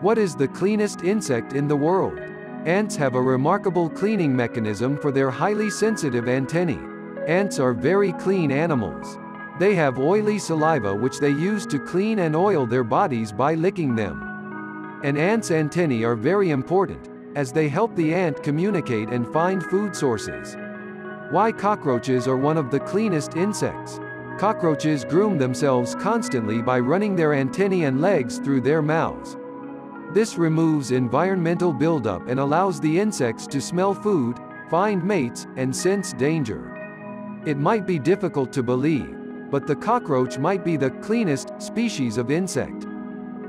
What is the cleanest insect in the world? Ants have a remarkable cleaning mechanism for their highly sensitive antennae. Ants are very clean animals. They have oily saliva which they use to clean and oil their bodies by licking them. An ant's antennae are very important, as they help the ant communicate and find food sources. Why cockroaches are one of the cleanest insects. Cockroaches groom themselves constantly by running their antennae and legs through their mouths. This removes environmental buildup and allows the insects to smell food, find mates, and sense danger. It might be difficult to believe, but the cockroach might be the cleanest species of insect.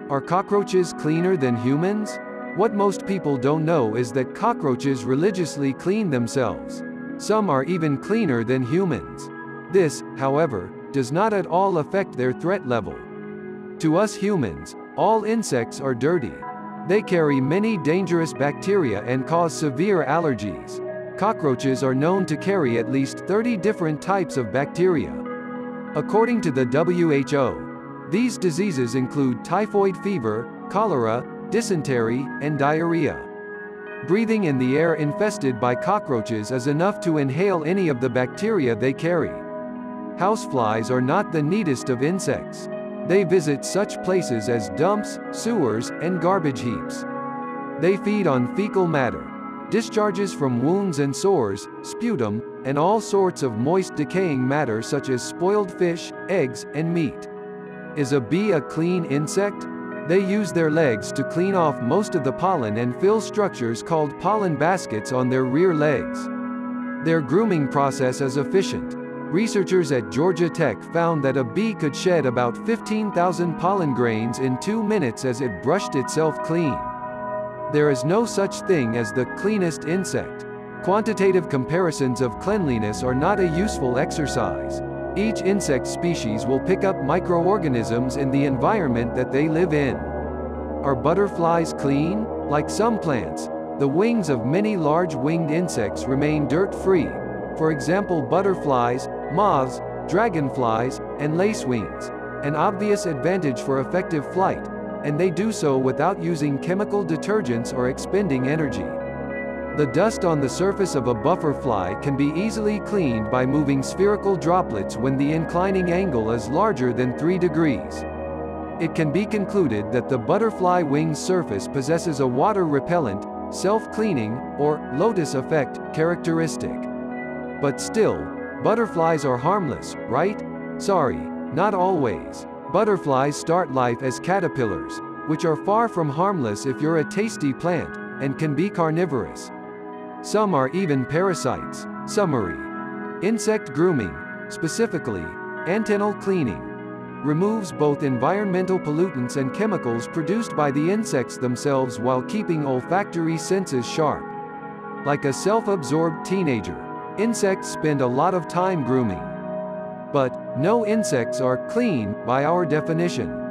Are cockroaches cleaner than humans? What most people don't know is that cockroaches religiously clean themselves. Some are even cleaner than humans. This, however, does not at all affect their threat level. To us humans, all insects are dirty. They carry many dangerous bacteria and cause severe allergies. Cockroaches are known to carry at least 30 different types of bacteria. According to the WHO, these diseases include typhoid fever, cholera, dysentery, and diarrhea. Breathing in the air infested by cockroaches is enough to inhale any of the bacteria they carry. Houseflies are not the neatest of insects. They visit such places as dumps, sewers, and garbage heaps. They feed on fecal matter, discharges from wounds and sores, sputum, and all sorts of moist decaying matter such as spoiled fish, eggs, and meat. Is a bee a clean insect? They use their legs to clean off most of the pollen and fill structures called pollen baskets on their rear legs. Their grooming process is efficient. Researchers at Georgia Tech found that a bee could shed about 15,000 pollen grains in two minutes as it brushed itself clean. There is no such thing as the cleanest insect. Quantitative comparisons of cleanliness are not a useful exercise. Each insect species will pick up microorganisms in the environment that they live in. Are butterflies clean? Like some plants, the wings of many large winged insects remain dirt-free. For example butterflies, moths, dragonflies, and lacewings. An obvious advantage for effective flight, and they do so without using chemical detergents or expending energy. The dust on the surface of a butterfly can be easily cleaned by moving spherical droplets when the inclining angle is larger than 3 degrees. It can be concluded that the butterfly wing's surface possesses a water-repellent, self-cleaning, or lotus effect characteristic. But still, Butterflies are harmless, right? Sorry, not always. Butterflies start life as caterpillars, which are far from harmless if you're a tasty plant, and can be carnivorous. Some are even parasites. Summary. Insect grooming, specifically, antennal cleaning, removes both environmental pollutants and chemicals produced by the insects themselves while keeping olfactory senses sharp. Like a self-absorbed teenager, Insects spend a lot of time grooming. But, no insects are clean, by our definition.